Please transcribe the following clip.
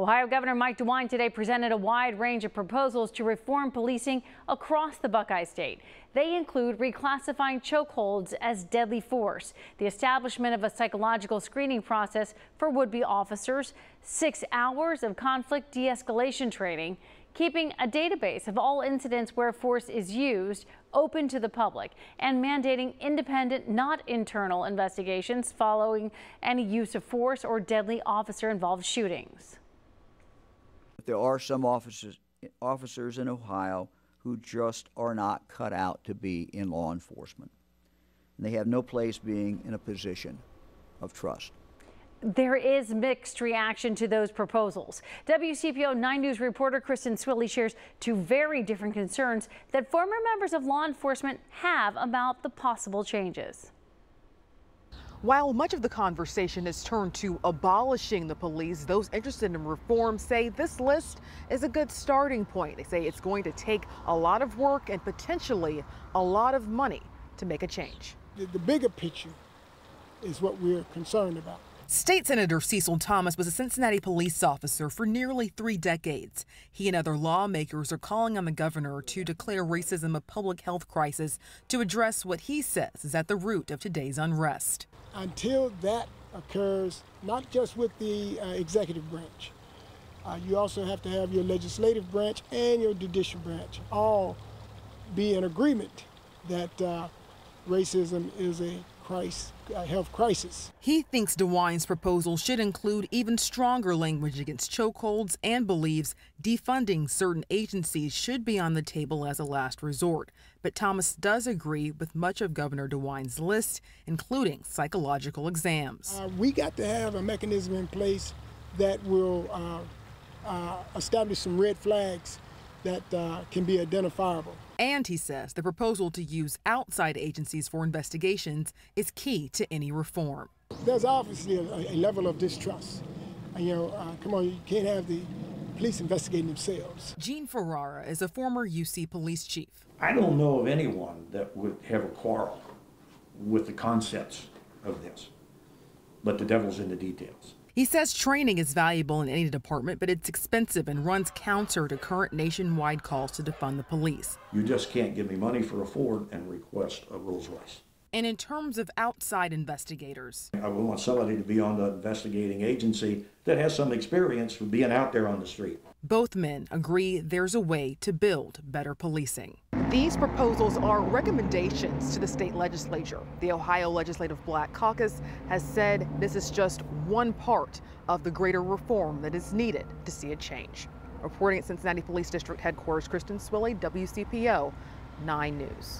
Ohio Governor Mike DeWine today presented a wide range of proposals to reform policing across the Buckeye State. They include reclassifying chokeholds as deadly force, the establishment of a psychological screening process for would-be officers, six hours of conflict de-escalation training, keeping a database of all incidents where force is used open to the public, and mandating independent, not internal investigations following any use of force or deadly officer-involved shootings. But there are some officers, officers in Ohio who just are not cut out to be in law enforcement. And they have no place being in a position of trust. There is mixed reaction to those proposals. WCPO 9 News reporter Kristen Swilley shares two very different concerns that former members of law enforcement have about the possible changes. While much of the conversation has turned to abolishing the police, those interested in reform say this list is a good starting point. They say it's going to take a lot of work and potentially a lot of money to make a change. The, the bigger picture is what we're concerned about. State Senator Cecil Thomas was a Cincinnati police officer for nearly three decades. He and other lawmakers are calling on the governor to declare racism a public health crisis to address what he says is at the root of today's unrest. Until that occurs, not just with the uh, executive branch, uh, you also have to have your legislative branch and your judicial branch all be in agreement that uh, racism is a crisis, a health crisis. He thinks DeWine's proposal should include even stronger language against chokeholds and believes defunding certain agencies should be on the table as a last resort. But Thomas does agree with much of Governor DeWine's list, including psychological exams. Uh, we got to have a mechanism in place that will uh, uh, establish some red flags that uh, can be identifiable. And he says the proposal to use outside agencies for investigations is key to any reform. There's obviously a, a level of distrust. And, You know, uh, come on, you can't have the police investigating themselves. Gene Ferrara is a former UC police chief. I don't know of anyone that would have a quarrel with the concepts of this, but the devil's in the details. He says training is valuable in any department, but it's expensive and runs counter to current nationwide calls to defund the police. You just can't give me money for a Ford and request a Rolls Royce. And in terms of outside investigators, I would want somebody to be on the investigating agency that has some experience with being out there on the street. Both men agree there's a way to build better policing. These proposals are recommendations to the state legislature. The Ohio Legislative Black Caucus has said this is just one part of the greater reform that is needed to see a change. Reporting at Cincinnati Police District Headquarters, Kristen Swilley, WCPO 9 News.